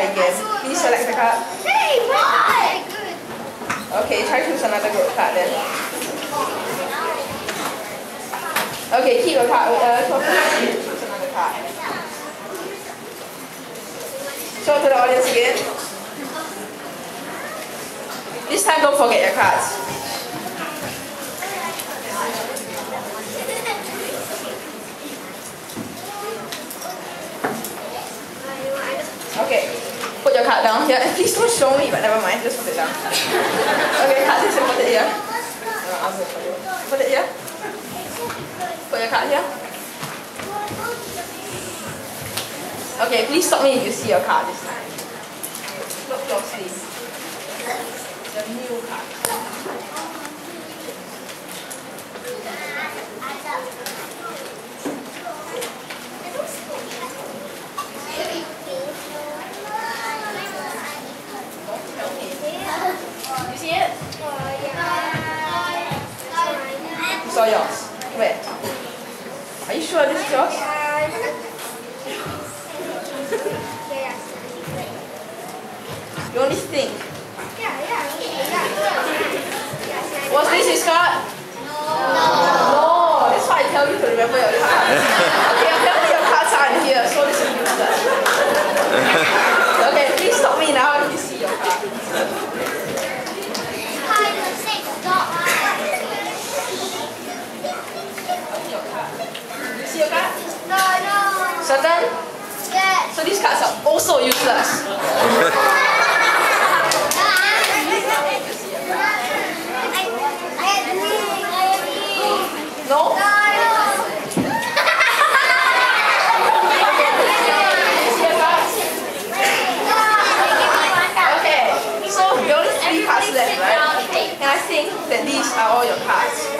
again. Please select the card. Hey, why? Okay, try to choose another group card then. Okay, keep a card. Uh, choose another card. Show to the audience again. This time, don't forget your cards. Okay, put your card down here. Please don't show me, but never mind, just put it down. Okay, card this and uh, put it here. Put it here. Put your card here. Okay, please stop me if you see your card this time. Look closely. The new card. All yours. Where? Are you sure this is yours? You only think. Was this his card? No. No. That's why I tell you to remember your cards. okay, apparently your cards are in here, so this is useless. okay, please stop me now if you see your card. You see your card? Certain? So these cards are also useless. No? Okay, so there only three cards left, right? And I think that these are all your cards.